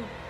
Mm-hmm.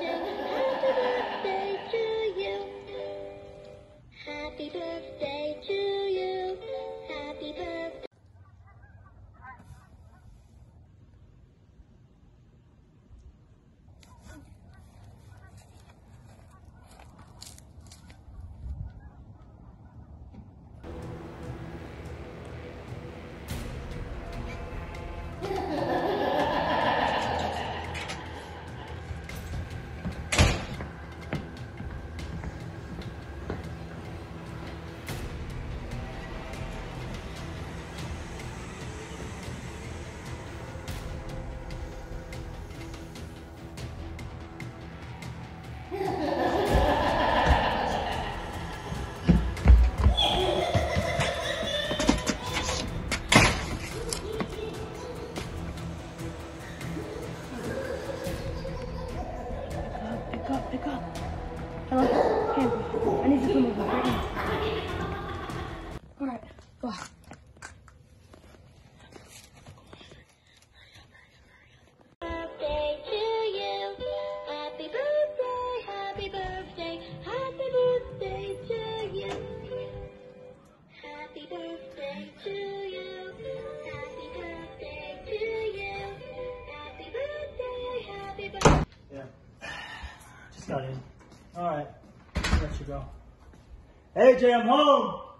Pick up. Hello? Hey, I need to come over right now. Alright, go. Let you go. AJ, I'm home.